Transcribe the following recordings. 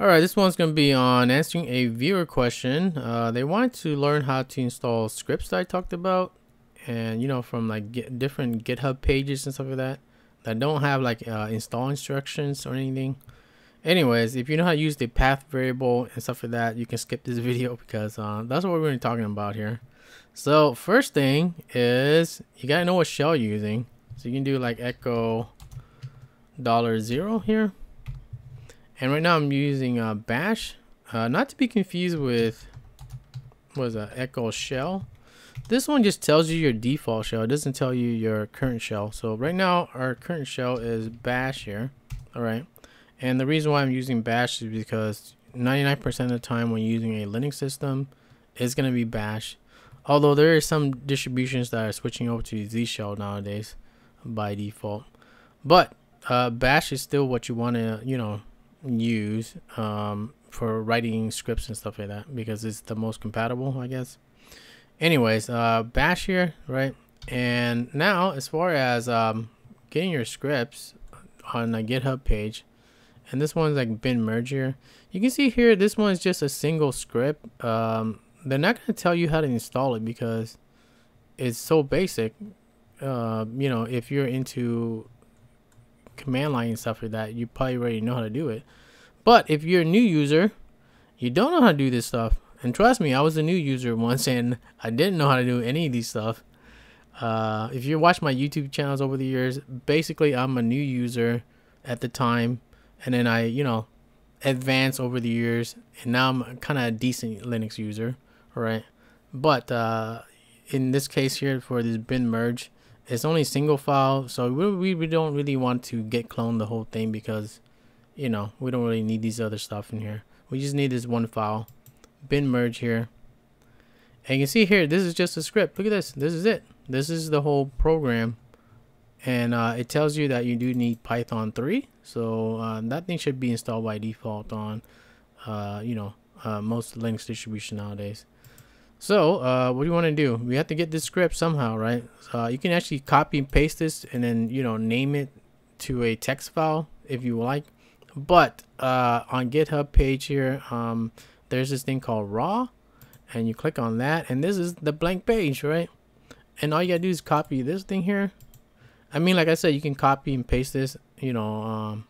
All right, this one's going to be on answering a viewer question. Uh, they wanted to learn how to install scripts that I talked about, and you know, from like get different GitHub pages and stuff like that that don't have like uh, install instructions or anything. Anyways, if you know how to use the path variable and stuff like that, you can skip this video because uh, that's what we're going to be talking about here. So first thing is you gotta know what shell you're using. So you can do like echo dollar zero here and right now I'm using uh, bash. Uh, not to be confused with what is that? Echo shell. This one just tells you your default shell. It doesn't tell you your current shell. So right now our current shell is bash here. All right. And the reason why I'm using bash is because 99% of the time when using a Linux system it's going to be bash. Although there are some distributions that are switching over to Z shell nowadays by default. But uh, bash is still what you want to you know use um, for writing scripts and stuff like that because it's the most compatible, I guess. Anyways, uh, bash here, right? And now, as far as um, getting your scripts on a GitHub page, and this one's like bin merge here. You can see here, this one is just a single script. Um, they're not going to tell you how to install it because it's so basic. Uh, you know, if you're into command line and stuff like that, you probably already know how to do it. But if you're a new user, you don't know how to do this stuff. And trust me, I was a new user once and I didn't know how to do any of these stuff. Uh, if you watch my YouTube channels over the years, basically I'm a new user at the time. And then I, you know, advance over the years. And now I'm kind of a decent Linux user, right? But uh, in this case here for this bin merge, it's only single file so we, we don't really want to git clone the whole thing because you know we don't really need these other stuff in here. We just need this one file. Bin merge here. And you can see here this is just a script. Look at this. This is it. This is the whole program. And uh, it tells you that you do need python 3 so uh, that thing should be installed by default on uh, you know uh, most linux distribution nowadays so uh, what do you want to do? We have to get this script somehow, right? Uh, you can actually copy and paste this and then, you know, name it to a text file if you like. But uh, on GitHub page here, um, there's this thing called raw and you click on that and this is the blank page, right? And all you gotta do is copy this thing here. I mean, like I said, you can copy and paste this, you know, um,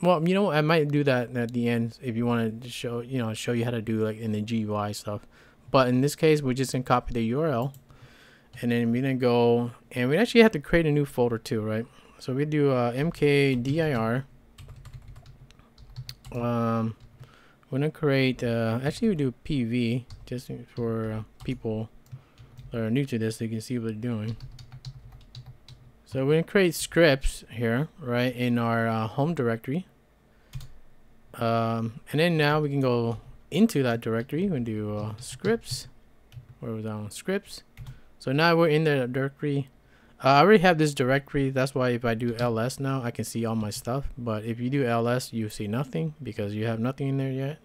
well, you know, I might do that at the end if you want to show, you know, show you how to do like in the GUI stuff. But in this case, we're just going to copy the URL. And then we're going to go, and we actually have to create a new folder too, right? So we do uh, mkdir. Um, we're going to create, uh, actually we do pv, just for people that are new to this, they can see what they're doing. So we're going to create scripts here, right, in our uh, home directory. Um, and then now we can go into that directory. We're going to do uh, scripts. Where was that one? Scripts. So now we're in the directory. Uh, I already have this directory. That's why if I do ls now, I can see all my stuff. But if you do ls, you see nothing because you have nothing in there yet.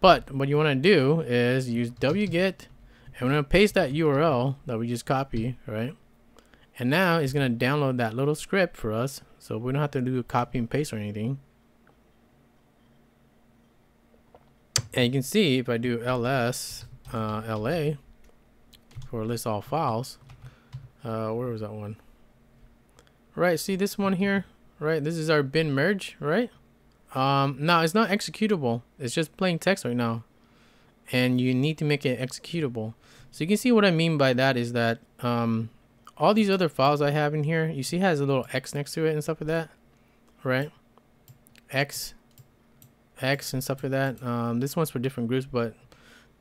But what you want to do is use wget and we're going to paste that URL that we just copied, right? And now it's going to download that little script for us. So we don't have to do a copy and paste or anything. And you can see if I do ls uh, la for list all files, uh, where was that one? Right, see this one here? Right, this is our bin merge, right? Um, now it's not executable. It's just plain text right now. And you need to make it executable. So you can see what I mean by that is that um, all these other files I have in here, you see has a little X next to it and stuff like that, right? X X and stuff like that. Um, this one's for different groups, but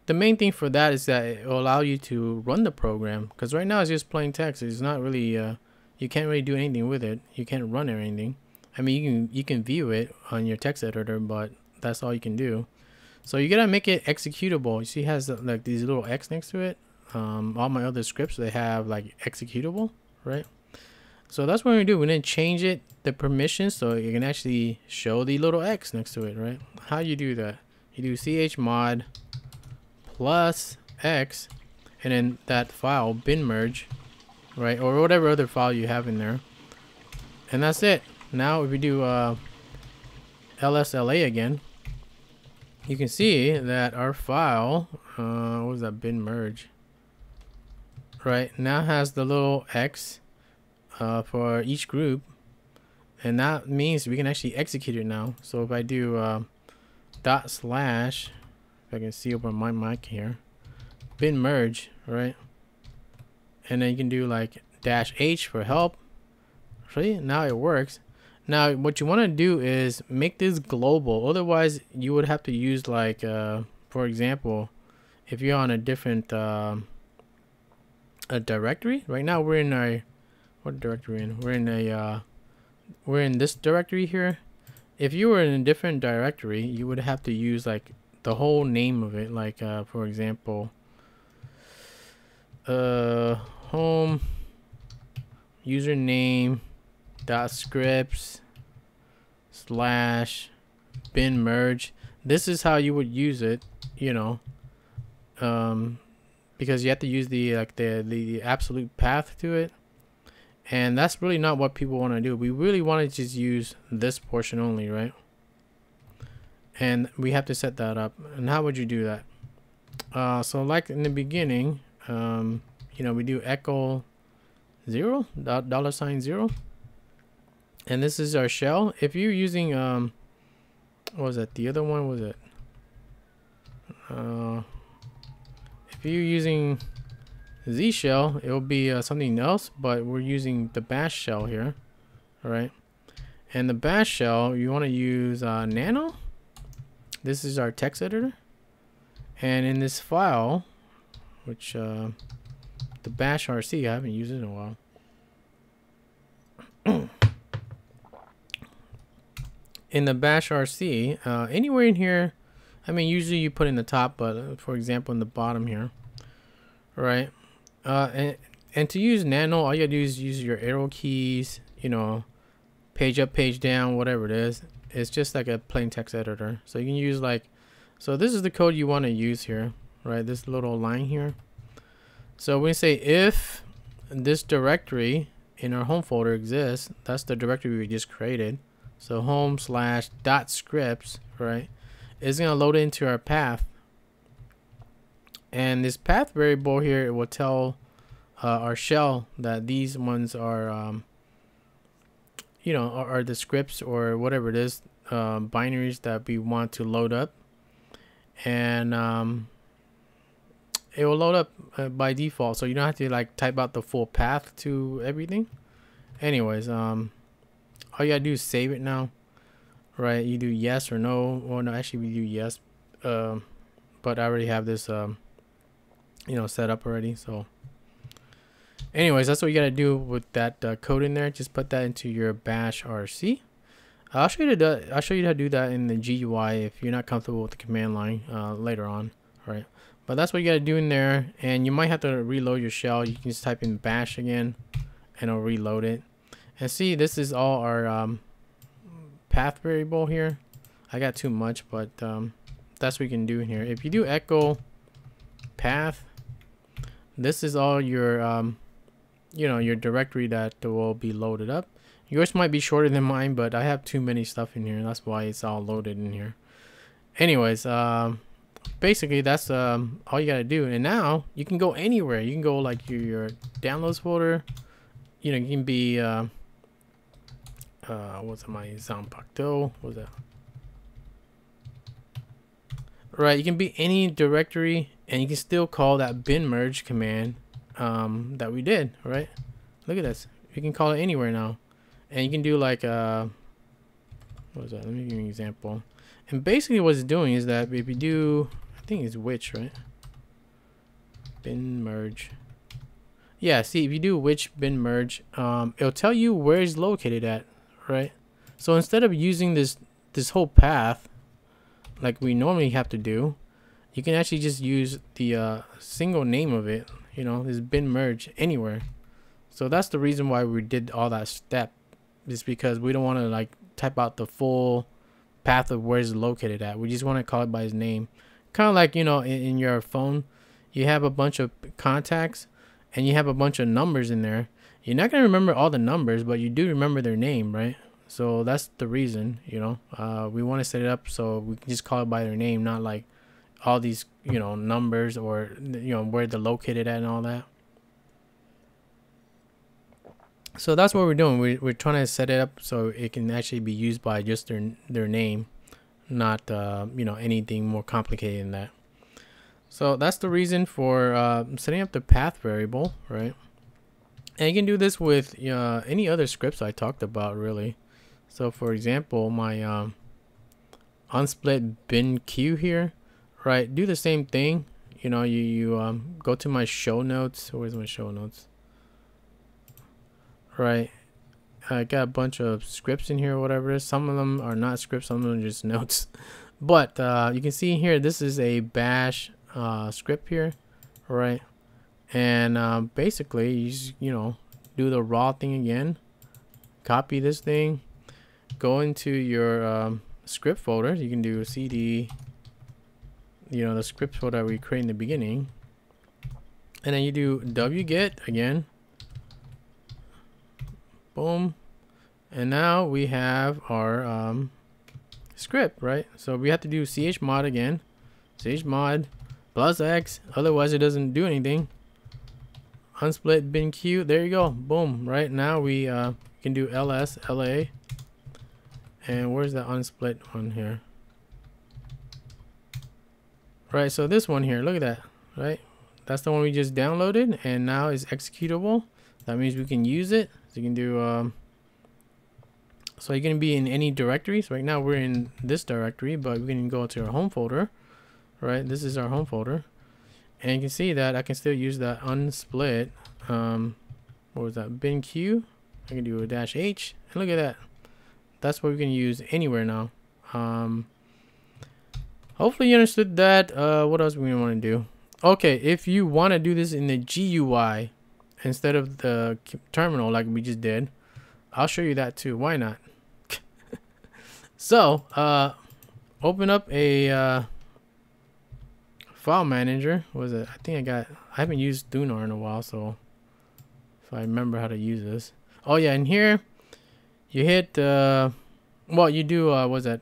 the main thing for that is that it will allow you to run the program because right now it's just plain text. It's not really, uh, you can't really do anything with it. You can't run or anything. I mean, you can you can view it on your text editor, but that's all you can do. So you gotta make it executable. You see, it has like these little X next to it. Um, all my other scripts they have like executable, right? So that's what gonna do. We're gonna change it, the permissions, so you can actually show the little X next to it, right? How you do that? You do chmod plus X, and then that file bin merge, right? Or whatever other file you have in there. And that's it. Now if we do uh, LSLA again, you can see that our file, uh, what was that bin merge? Right now has the little X uh, for each group. And that means we can actually execute it now. So if I do uh, dot slash, if I can see over my mic here, bin merge, right? And then you can do like dash H for help. See, now it works. Now, what you want to do is make this global. Otherwise, you would have to use like, uh, for example, if you're on a different uh, a directory. Right now, we're in a what directory in? We're in a uh, we're in this directory here. If you were in a different directory, you would have to use like the whole name of it. Like, uh, for example, uh, home username dot scripts slash bin merge this is how you would use it you know um because you have to use the like the the absolute path to it and that's really not what people want to do. We really want to just use this portion only right? And we have to set that up. And how would you do that? Uh so like in the beginning um you know we do echo zero dollar sign zero. And this is our shell. If you're using um what was that? The other one was it? Uh if you're using z shell it will be uh, something else but we're using the bash shell here all right and the bash shell you want to use uh, nano? This is our text editor. And in this file which uh, the bash rc i haven't used it in a while. In the bash rc uh, anywhere in here i mean usually you put in the top but uh, for example in the bottom here right uh, and and to use nano all you gotta do is use your arrow keys you know page up page down whatever it is. It's just like a plain text editor. So you can use like so this is the code you want to use here right? This little line here. So we say if this directory in our home folder exists that's the directory we just created. So home slash dot scripts, right, is going to load into our path. And this path variable here it will tell uh, our shell that these ones are, um, you know, are, are, the scripts or whatever it is, uh, binaries that we want to load up. And um, it will load up uh, by default. So you don't have to like type out the full path to everything. Anyways, um, all you gotta do is save it now right you do yes or no or no actually we do yes um, but I already have this um, you know set up already so. Anyways that's what you gotta do with that uh, code in there. Just put that into your bash rc I'll show you to I'll show you how to do that in the GUI if you're not comfortable with the command line uh, later on right but that's what you gotta do in there and you might have to reload your shell. You can just type in bash again and it'll reload it. And see, this is all our um, path variable here. I got too much, but um, that's what we can do here. If you do echo path, this is all your, um, you know, your directory that will be loaded up. Yours might be shorter than mine, but I have too many stuff in here. And that's why it's all loaded in here. Anyways, um, basically that's um, all you gotta do. And now you can go anywhere. You can go like your, your downloads folder. You know, you can be uh, uh, what's my Zampacto? What's that? Right, you can be any directory and you can still call that bin merge command um, that we did, right? Look at this. You can call it anywhere now. And you can do like, uh, what was that? Let me give you an example. And basically what it's doing is that if you do, I think it's which, right? Bin merge. Yeah, see, if you do which bin merge, um, it'll tell you where it's located at right? So instead of using this this whole path like we normally have to do, you can actually just use the uh, single name of it, you know, this bin merge anywhere. So that's the reason why we did all that step is because we don't want to like type out the full path of where it's located at. We just want to call it by his name. Kind of like, you know, in, in your phone, you have a bunch of contacts and you have a bunch of numbers in there you're not going to remember all the numbers, but you do remember their name, right? So that's the reason, you know, uh, we want to set it up so we can just call it by their name, not like all these, you know, numbers or, you know, where they're located at and all that. So that's what we're doing. We're, we're trying to set it up so it can actually be used by just their, their name, not, uh, you know, anything more complicated than that. So that's the reason for uh, setting up the path variable, right? And you can do this with uh, any other scripts I talked about, really. So for example, my um, unsplit bin cue here, right? Do the same thing. You know, you, you um, go to my show notes. Where's my show notes? Right. I got a bunch of scripts in here, whatever it is. Some of them are not scripts, some of them are just notes. But uh, you can see here, this is a bash uh, script here, right? And uh, basically, you just, you know, do the raw thing again. Copy this thing, go into your um, script folder. You can do cd, you know, the script folder we create in the beginning. And then you do wget again. Boom. And now we have our um, script, right? So we have to do chmod again. chmod plus x. Otherwise, it doesn't do anything. Unsplit bin cue. There you go. Boom. Right now we uh, can do ls la and where's the unsplit one here? Right, so this one here, look at that, right? That's the one we just downloaded and now it's executable. That means we can use it. So you can do, um, so you can be in any directories. Right now we're in this directory, but we can go to our home folder, right? This is our home folder. And you can see that I can still use that unsplit, um, what was that, bin cue. I can do a dash H, and look at that that's what we can use anywhere now. Um, hopefully you understood that. Uh, what else do we want to do? Okay, if you want to do this in the GUI instead of the terminal like we just did, I'll show you that too. Why not? so, uh, open up a uh, file manager. What was it? I think I got. I haven't used Thunar in a while, so if I remember how to use this. Oh yeah, in here you hit uh well you do uh was that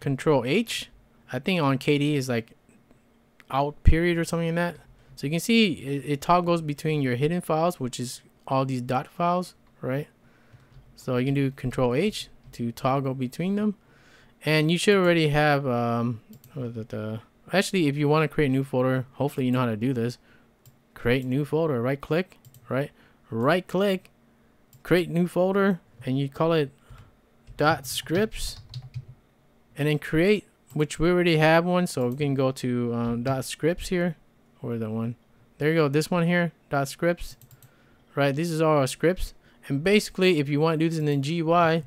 control H I think on KDE is like out period or something like that. So you can see it, it toggles between your hidden files which is all these dot files right? So you can do control H to toggle between them. And you should already have um it the actually if you want to create a new folder hopefully you know how to do this. Create new folder right click right? Right click create new folder and you call it dot scripts and then create which we already have one so we can go to um, dot scripts here. Or the one? There you go this one here dot scripts. Right this is all our scripts. And basically if you want to do this in GUI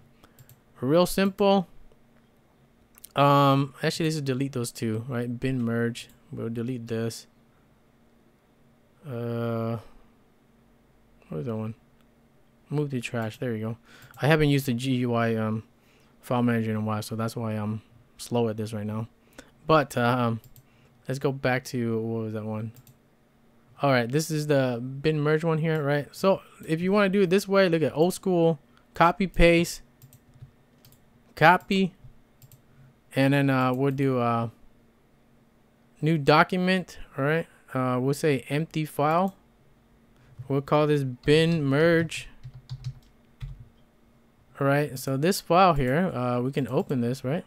real simple. Um actually let's delete those two right? Bin merge we'll delete this. Uh where's that one? Move the trash there you go. I haven't used the GUI um, file manager in a while so that's why I'm slow at this right now. But um, let's go back to what was that one? All right this is the bin merge one here right? So if you want to do it this way look at old school copy paste copy and then uh, we'll do a uh, new document all right? Uh, we'll say empty file. We'll call this bin merge. All right so this file here uh, we can open this right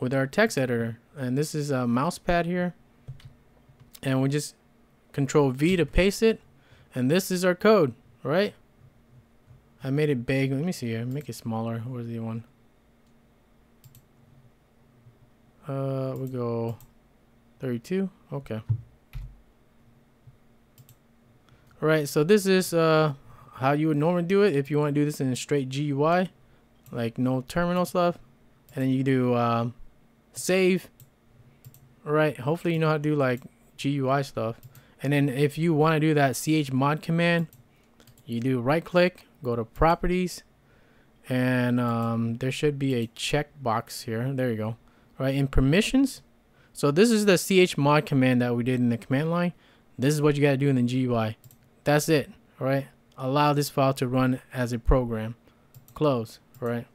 with our text editor. And this is a Mousepad here. And we just control V to paste it. And this is our code right? I made it big. Let me see here. Make it smaller. Where's the one? Uh we go 32 okay. All right so this is uh how you would normally do it if you want to do this in a straight GUI, like no terminal stuff. And then you do um, save. Right. Hopefully you know how to do like GUI stuff. And then if you want to do that chmod command, you do right click, go to properties, and um, there should be a checkbox here. There you go. Right in permissions. So this is the chmod command that we did in the command line. This is what you got to do in the GUI. That's it. All right allow this file to run as a program close, right?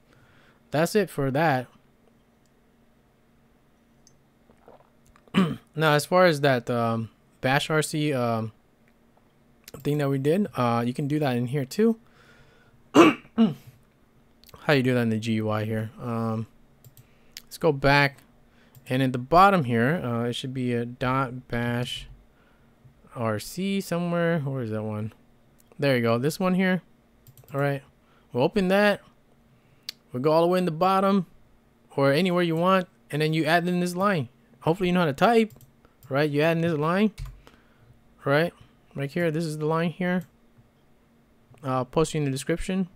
That's it for that. Now, as far as that um, bash RC um, thing that we did, uh, you can do that in here too. How you do that in the GUI here? Um, let's go back, and at the bottom here, uh, it should be a dot bash RC somewhere. Where is that one? There you go. This one here. All right. We'll open that. We'll go all the way in the bottom or anywhere you want. And then you add in this line. Hopefully you know how to type. Right? You add in this line. Right? Right here. This is the line here. I'll post you in the description.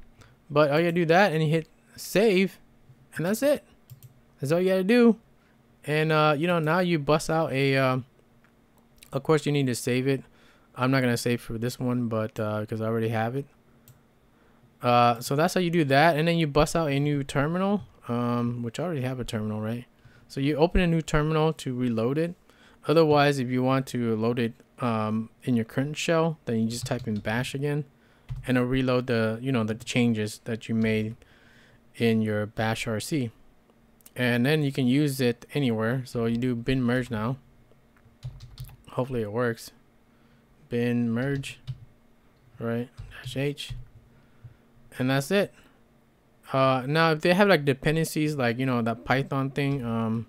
But all you gotta do that and you hit save. And that's it. That's all you gotta do. And uh, you know, now you bust out a um, of course you need to save it. I'm not gonna save for this one, but because uh, I already have it. Uh, so that's how you do that, and then you bust out a new terminal, um, which I already have a terminal, right? So you open a new terminal to reload it. Otherwise, if you want to load it um, in your current shell, then you just type in bash again, and it'll reload the you know the changes that you made in your bash RC, and then you can use it anywhere. So you do bin merge now. Hopefully it works. Bin merge, right? Dash H and that's it uh now if they have like dependencies like you know that python thing um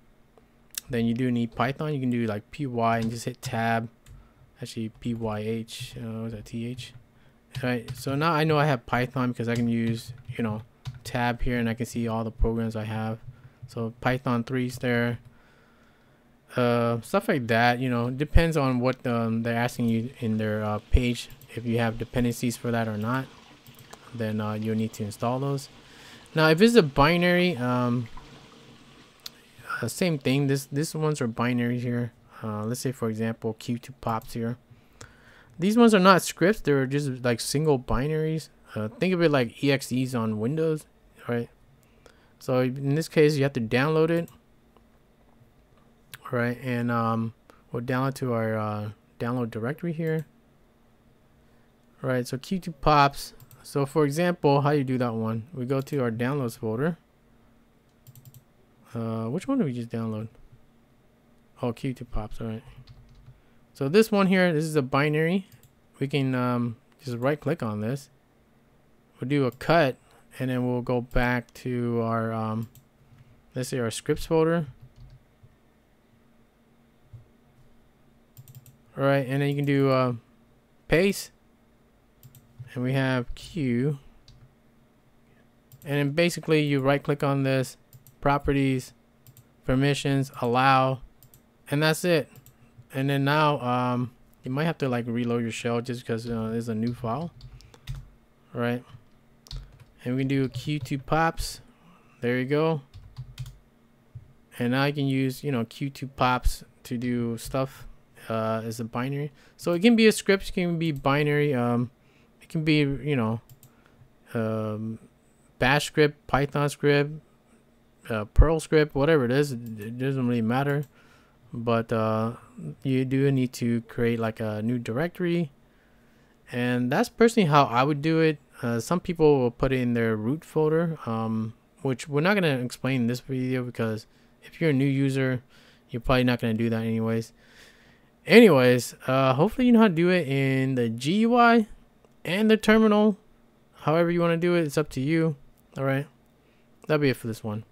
then you do need python. You can do like py and just hit tab. Actually pyh uh was that th right so now i know i have python because i can use you know tab here and i can see all the programs i have. So python 3 is there. Uh stuff like that you know depends on what um, they're asking you in their uh, page if you have dependencies for that or not. Then uh, you'll need to install those. Now, if it's a binary, um, uh, same thing. This this ones are binary here. Uh, let's say, for example, Q2 pops here. These ones are not scripts. They're just like single binaries. Uh, think of it like EXEs on Windows, right? So in this case, you have to download it, right? And um, we'll download to our uh, download directory here. Right, so Q2 pops so for example, how you do that one? We go to our downloads folder. Uh, which one did we just download? Oh, Q2 pops, all right. So this one here, this is a binary. We can um, just right click on this. We'll do a cut and then we'll go back to our, um, let's say our scripts folder. All right, and then you can do uh, paste and we have Q and then basically you right click on this properties permissions allow and that's it. And then now um you might have to like reload your shell just because uh, there's a new file right? And we can do q2 pops. There you go. And now I can use you know q2 pops to do stuff uh, as a binary. So it can be a script it can be binary um, it can be you know um, bash script python script uh, perl script whatever it is it doesn't really matter but uh, you do need to create like a new directory and that's personally how I would do it uh, some people will put it in their root folder um, which we're not going to explain in this video because if you're a new user you're probably not going to do that anyways anyways uh, hopefully you know how to do it in the GUI and the terminal. However you want to do it, it's up to you. All right. That'll be it for this one.